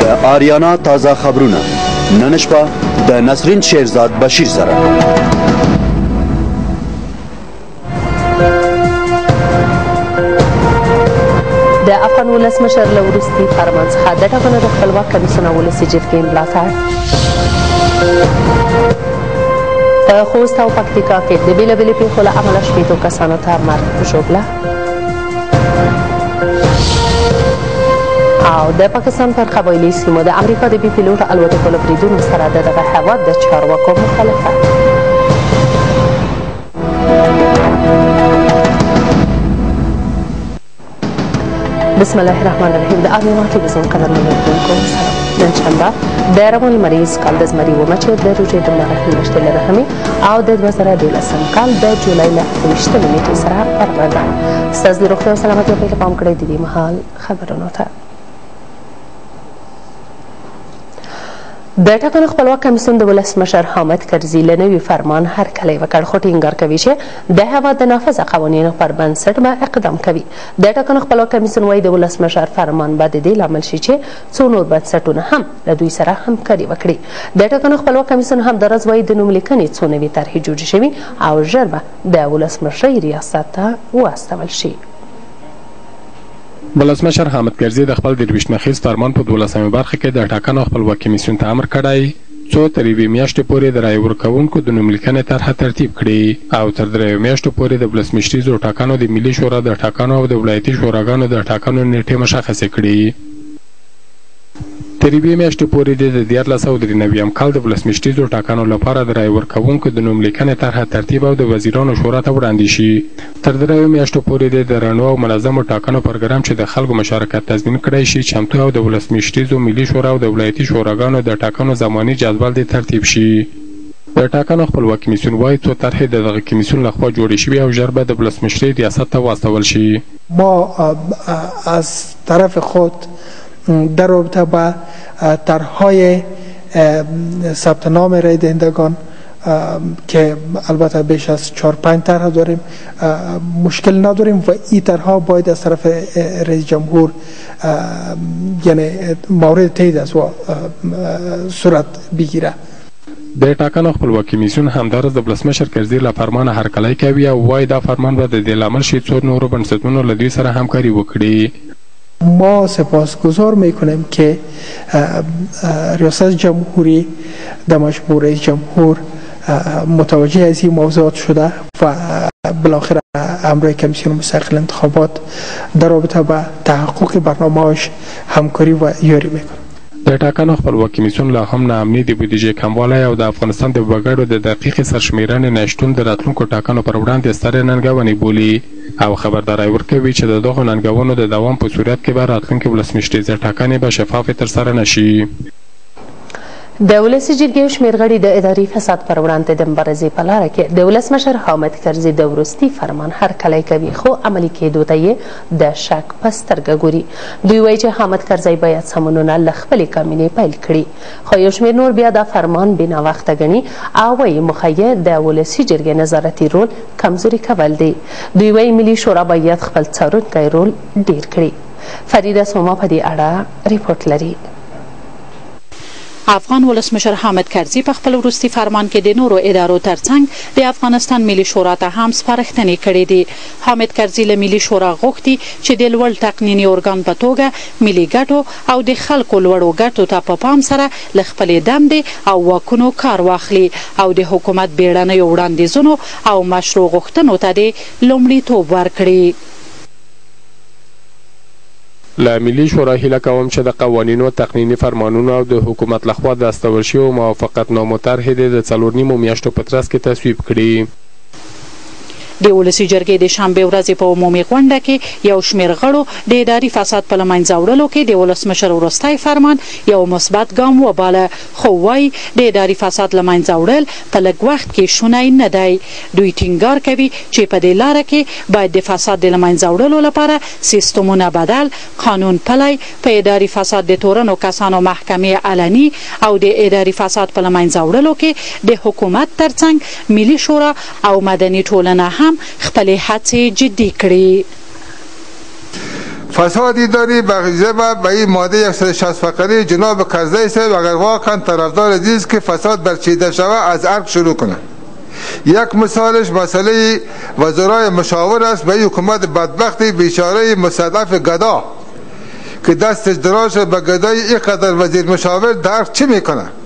د آریانا تازه خبرونه نن شپه د نسرین شیرزاد بشیر سره د افغان ولسمشر له وروستي فرمان څخه د ټاکنو د خپلواک کمیسیون او ولسي جرګې ملاتړ په خوست او پکتیکا کې د بېلابېلو پېښو له امله شپېتو کسانو ته مرګ ژوبله او د پاکستان پر قبایلي سیمو د امریکا د بي پیلوټ الوتکو له بریدونو سره د دغه هېواد د چارواکو مخالفت بسم الله الرحمن الرحیم د اریانا ټلویزیون قدرمنو لیدونکو سلام نن شنبه د روان لمریز کال د زمري اوومه چې د روژې د مبارکې میاشتې له نهمې او د 2013 کال د جولای له 28 نیټې سره پرغه ده ستاسو د روغتیا او سلامتیا په اړه پام کړئ د دې مهال خبرونو ته د ټاکنو خپلواک کمیسیون د ولسمشر حامد کرزي له نوي فرمان هرکلی وکړ خو ټینګار کوي چې د هېواد د نافذه قوانینو پر بنسټ به اقدام کوي د ټاکنو خپلواک کمیسیون وایي د ولسمشر فرمان به د دې لامل شي چې څو نور بنسټونه هم له دوی سره همکاري وکړي د ټاکنو خپلواک کمیسیون همداراز وایي د نوملیکنې څو نوي طرحې جوړې شوي او ژر به د ولسمشرۍ ریاست ته واستول شي ولسمشر حامد کرزي د خپل درویشت مخیز فرمان په دولسمې برخه کې د ټاکنو خپلواک کمیسیون ته امر کړی څو تر یوې میاشتې پورې د رایې ورکوونکو د نوملیکنې طرحه ترتیب کړي او تر دریو میاشتو پورې د ولسمشریزو ټاکنو د ملي شورا د ټاکنو او د ولایتي شوراګانو د ټاکنو نیټې مشخصې کړي تر یوې میاشتې پورې دې د دیارلس او درې نویم کال د ولسمشریزو ټاکنو لپاره د رای ورکوونکو د نوم لیکنې طرحه ترتیب او د وزیرانو شورا ته وړاندې شي. تر دریو میاشتو پورې دې د رڼو او منظمو ټاکنو پروګرام چې د خلکو مشارکت تضمین کړای شي چمتو او د ولسمشریزو ملي شورا او د ولایتي شوراګانو د ټاکنو زماني جدول دې ترتیب شي. د ټاکنو خپلواک کمیسیون وايي، څو طرحې د دغه کمیسیون لخوا جوړې شوي او ژر به د ولسمشرۍ ریاست ته واستول شي. ما از طرف خود در رابطه با طرحهای ثبت نام رای دهندگان که البته بیش از چهار پنج طرح داریم مشکل نداریم و این طرح باید از طرف رئیس جمهور یعنی مورد تایید است و صورت بگیره د ټاکنو خپلواک کمېسیون همداراز د ولسمشر کرزي له فرمانه هرکلی کوي او وايي، دا فرمان به د دې لامل شي څو نورو بنسټونو له دوی سره همکاري وکړي. ما سپاس ګذار می کنم که ریاست جمهوری د مجموع رئیس جمهور متوجه از این موضوعات شده و بالاخره همراه کمیسیون مستقل انتخابات در رابطه به تحقق برنامهاش همکاری و یاری می کنم. د ټاکنو خپلواک کمېسیون لا هم ناامني، د بودیجې کموالی او د افغانستان د وګړو د دقیقې سرشمېرنې نه شتون د راتلونکو ټاکنو پر وړاندې سترې ننګونې بولي او خبرداری ورکوي چې د دغو ننګونو د دوام په صورت کې به راتلونکې ولسمشریزې ټاکنې به شفافې ترسره نه شي. د ولسي جرګې یو شمېر غړي د اداري فساد پر وړاندې د مبارزې په لاره کې د ولسمشر حامد کرزي د وروستي فرمان هرکلی کوي، خو عملي کېدو ته یې د شک په سترګه ګوري. دوی وایي چې حامد کرزی باید سمونونه له خپلې کابینې پیل کړي، خو یو شمېر نور بیا دا فرمان بې ناوخته ګڼي او وایي موخه یې د ولسي جرګې نظارتي رول کمزوري کول دي. دوی وایي ملي شورا باید خپل څارونکی رول ډېر کړي. فریده سوما په دې اړه رپورټ لري. افغان ولسمشر حامد کرزي په خپل وروستي فرمان کې د نورو ادارو ترڅنګ د افغانستان ملي شورا ته هم سپارښتنې کړې دي. حامد کرزی له ملي شورا غوښتي چې د لوړ تقنیني ارګان په توګه ملي ګټو او د خلکو لوړو ګټو ته په پام سره له خپلې دندې او واکونو کار واخلي او د حکومت بېړنیو وړاندیزونو او مشروع غوښتنو ته دې لومړیتوب ورکړي. له ملي شورا هیله کوم چې د قوانینو، تقنیني فرمانونو او د حکومت له خوا د استول شویو موافقتنامو طرحې دې د څلور نیمو میاشتو په ترڅ کې تصویب کړي. د ولسي جرګې د شنبې ورځې په عمومي غونډه کې یو شمېر غړو د اداري فساد په له منځه وړلو کې د ولسمشر وروستی فرمان یو مثبت ګام وباله، خو وايي، د اداري فساد له منځه وړل په لږ وخت کې شونی نه دی. دوی ټینګار کوي چې په دې لاره کې باید د فساد د له منځه وړلو لپاره سیستمونه بدل، قانون پلی، په اداري فساد د تورنو کسانو محکمې علني او د اداري فساد په له منځه وړلو کې د حکومت ترڅنګ ملي شورا او مدني ټولنه هم خپلې هڅې جدي کړي. فساد اداری بخش زبا به این ماده یک سد و شست فقره جناب کرزی صاحب اگر واقعا طرفدار ازیست که فساد برچیده شوه از ارگ شروع کنه یک مثالش مسئله وزرای مشاور است به این حکومت بدبخت بیچاره مستضعف گدا که دستش دراز شد به گدایی اینقدر وزیر مشاور در ارگ چه میکنه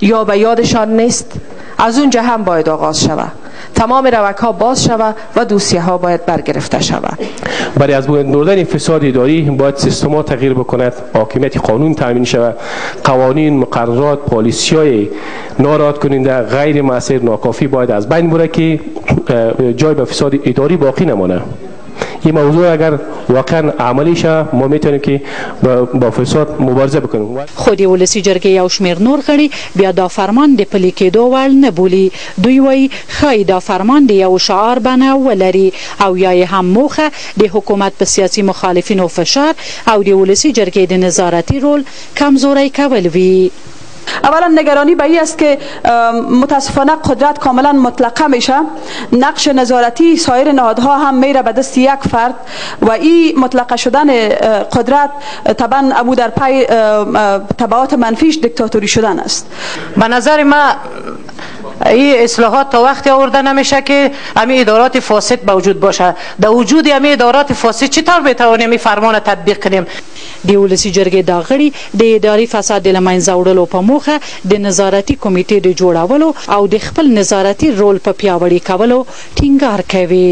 یا به یادشان نیست از اونجا هم باید آغاز شود تمام روک ها باز شود و دوسیه ها باید برگرفته شود برای از بین بردن فساد اداری باید سیستم ها تغییر بکند حاکمیت قانون تامین شود قوانین مقررات پالیسی های ناراد کننده غیر مؤثر ناکافی باید از بین بره که جای به فساد اداری باقی نمانه این موضوع اگر واقعا عملی شه ما میتونیم که با فساد مبارزه بکنیم خو د ولسی جرګې یو شمیر نور غړي بیا دا فرمان د پلي کیدو وړ نه بولي. دوی وایي ښایي دا فرمان د یو شعار بڼه ولري او یا یې هم موخه د حکومت په سیاسي مخالفینو فشار او د ولسی جرګې د نظارتي رول کمزوری کول وي. اولا نگرانی به ای است که متاسفانه قدرت کاملا مطلقه میشه نقش نظارتی سایر نهادها هم میره به دست یک فرد و ای مطلقه شدن قدرت طبعا امو در پای تبعات منفیش دیکتاتوری شدن است به نظر ما این اصلاحات تا وقتی آورده نمیشه که امی ادارات فاسد به وجود باشه در وجود امی ادارات فاسد چطور بتوانیم این فرمان تطبیق کنیم د ولسي جرګې دا غړي د اداري فساد د له منځه وړلو په موخه د نظارتي کمېټې د جوړولو او د خپل نظارتي رول په پیاوړي کولو ټینګار کوي.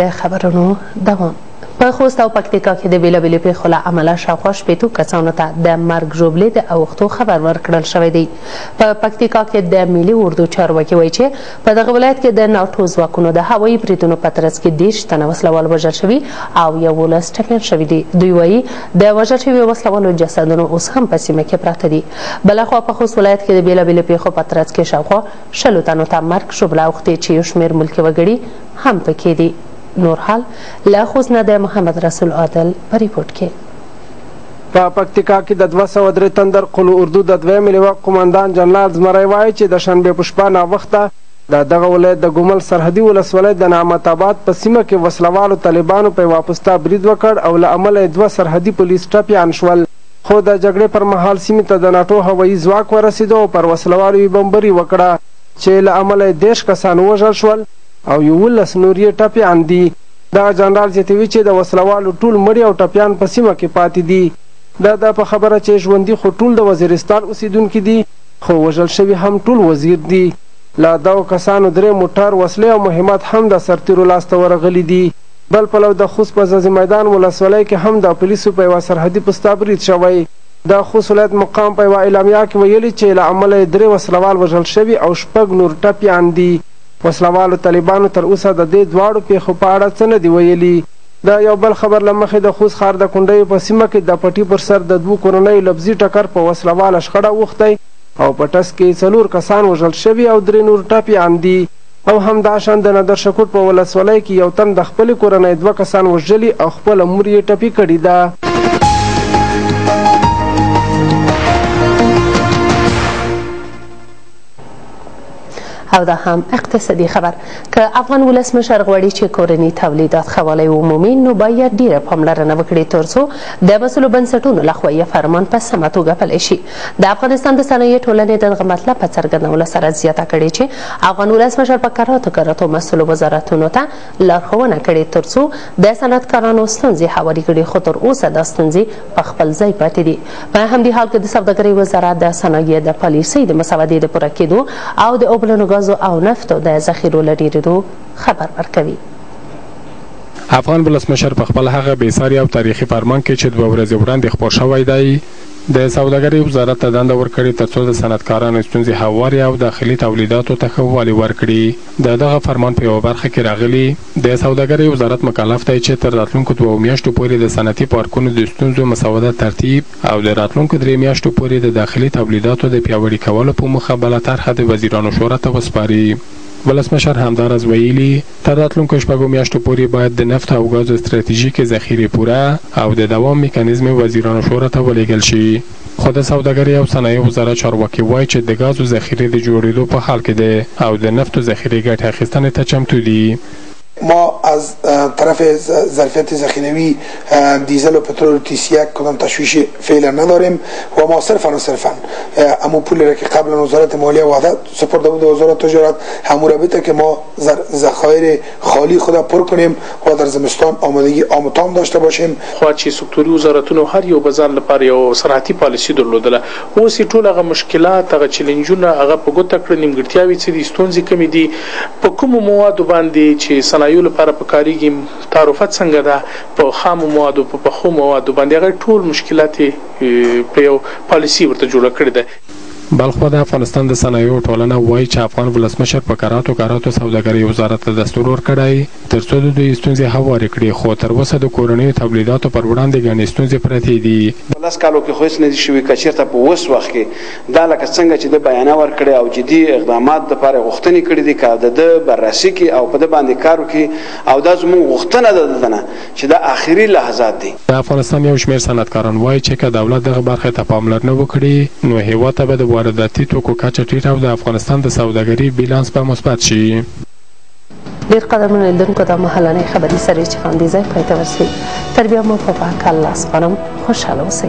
د خبرونو دوام په خوست او پکتیکا کې د بېلابېلو پېښو له امله شاوخوا شپېتو کسانو ته د مرګ ژوبلې د اوښتو خبر ورکړل شوی دی. په پکتیکا کې د ملي اردو چارواکي وايي چې په دغه ولایت کې د ناټو ځواکونو د هوایي بریدونو په ترڅ کې دېرش تنه وسلوال وژل شوي او یولس ټپیان شوي دي دوی وایي د وژل شویو وسلوالو جسدونه اوس هم په سیمه کې پراته دي بلخوا په خوست ولایت کې د بېلابېلو پیښو په ترڅ کې شاوخوا شلو تنو ته مرګ ژوبله اوښتې چې یو شمېر ملکي وګړي هم پکې دي نور حال له خوست نه د محمد رسول عادل په رپورټ کې په پکتیکا کې د دوه سوه درې تندر قول اردو د دویمې لواء قوماندان جنرال زمری وايي چې د شنبې په شپه ناوخته د دغه ولایت د ګومل سرحدي ولسوالۍ د نعمت اباد په سیمه کې وسلهوالو طالبانو په یوه پسته برید وکړ او له امله یې دوه سرحدي پولیس ټپیان شول. خو د جګړې پر مهال سیمې ته د ناټو هوایي ځواک ورسېدو او پر وسلهوالو یې بمبري وکړه چې له امله یې دېرش کسان ووژل شول او یوولس نور یې ټپیان دي. دغه جنرال زیاتوي چې د وسله والو ټول مړي او ټپیان په سیمه کې پاتې دي. د ده په خبره چې ژوندي خو ټول د وزیرستان اوسېدونکي دي، خو وژل شوي هم ټول وزیر دي. له دغو کسانو درې موټر، وسلې او مهمات هم د سرتېرو لاس ته ورغلي دي. بل پلو د خوست په ځاځي میدان ولسوالۍ کې هم د پولیسو په یوه سرحدي پسته برید شوی. د خوست ولایت مقام په یوه اعلامیه کې ویلي چې له امله یې درې وسله وال وژل شوي او شپږ نور ټپیان دي. وسله والو طالبانو تر اوسه د دې دواړو پېښو په اړه څه نه دي ویلي. د یو بل خبر له مخې د خوست ښار د کونډیو په سیمه کې د پټي پر سر د دوو کورنیو لفظي ټکر په وسله واله شخړه اوښتی او په ټس کې څلور کسان وژل شوي او درې نور ټپیان دي او همداشان د نادرشکوټ په ولسوالۍ کې یو تن د خپلې کورنۍ دوه کسان وژلي او خپله مور یې ټپي کړې ده. او دا هم اقتصادي خبر که افغان ولسمشر غواړي چې کورني تولیدات خوالی ومومي نو باید ډیره پاملرنه وکړي ترڅو د مسلو بنسټونو لخوا یې فرمان په سمه توګه پلی شي د افغانستان د صنایع ټولنې د دغه مطلب په څرګندولو سره زیاته کړې چې افغان ولسمشر په کراتو کراتو مسلو وزارتونو ته لارښوونه کړې ترڅو د صنعتکارانو ستونزې هواري کړي خو تر اوسه دا ستونزې په خپل ځای پاتې دي. په همدې حال کې د سوداګرۍ وزارت د صنایع د پالیسۍ د مسودې د پوره کېدو او د اوبلنو ګازو او نفتو د ذخیرو له ډېرېدو خبر ورکوي. افغان ولسمشر په خپل هغه بې ساري او تاریخي فرمان کې چې دوه ورځې وړاندې خپور شوی دی، د سوداګرۍ وزارت ته دنده ورکړې ترڅو د صنعتکارانو ستونزې هوارې او داخلي تولیداتو ته ښه والی ورکړي. د دغه فرمان په یوه برخه کې راغلي، د سوداګرۍ وزارت مکلف دی چې تر راتلونکو دوو میاشتو پورې د صنعتي پارکونو د ستونزو مسوده ترتیب او د راتلونکو درې میاشتو پورې د داخلي تولیداتو د پیاوړي کولو په موخه بله طرحه د وزیرانو شورا ته وسپاري. ولسمشر همداراز ویلي، تر راتلونکو شپږو میاشتو پورې باید د نفتو او ګازو ستراتیژیکې ذخیرې پوره او د دوام میکانیزم وزیرانو شورا ته ولېږل شي. خو د سوداګرۍ او صنایعو وزارت چارواکي وايي چې د ګازو ذخیرې د جوړېدو په حال کې دی او د نفتو ذخیرې ګټې اخیستنې ته چمتو دي. ما از طرف ظرفیت ذخیروی دیزل و پترول تیس یک کدام تشویش فعلا نداریم و ما صرفا و صرفا همو پولی را که قبلا وزارت مالیه وعده سپرده بود به وزارت تجارت همو را بده که ما ذخایر خالی خدا پر کنیم و در زمستان آمادگی آم و تام داشته باشیم. خوا چی سکتوری وزارتونو هر یو به ځان لپاره یو صنعتی پالیسی درلودله اوس یی ټول هغه مشکلات هغه چلینجونه هغه په ګوته کړه نیمګړتیاوی څه دی ستونزی کومی دی په کومو موادو باندی چی صنایعو لپاره په کاریږی تعرفه څنګه ده په خامو موادو په پخو موادو باندی هغه ټول مشکلات یی په یو پالیسی ورته جوړه کړی ده. بلخوا د افغانستان د صنایعو ټولنه وايي چې افغان ولسمشر په کراتو کراتو سوداګرۍ وزارت ته دستور ورکړی ترڅو د دوی ستونزې هوارې کړي خو تر اوسه د کورنیو تولیداتو پر وړاندې ګڼې ستونزې پرتې دي. په لس کالو کې خو هیڅ نه دي شوي که چیرته په اوس وخت کې دا لکه څنګه چې ده بیانیه ورکړې او جدي اقدامات ده پاره غوښتنې کړې دي که د ده بررسي کې او په ده باندې کار وکړي او دا زموږ غوښتنه ده ددنه چې دا اخري لحظات دي. د افغانستان یو شمېر صنعتکاران وايي چې که دولت دغه برخې ته پاملرنه وکړي، نو هېواد ته به د وارداتي توکو کچه ټیټه او د افغانستان د سوداګري بیلانس به مثبت شي. ډېر قدرمن لیدونکو دا مهالنۍ خبري سريچ په همدې ځای پای ته ورسوي تر بیا مو په پاک الله سپارم خوشحاله اوسئ.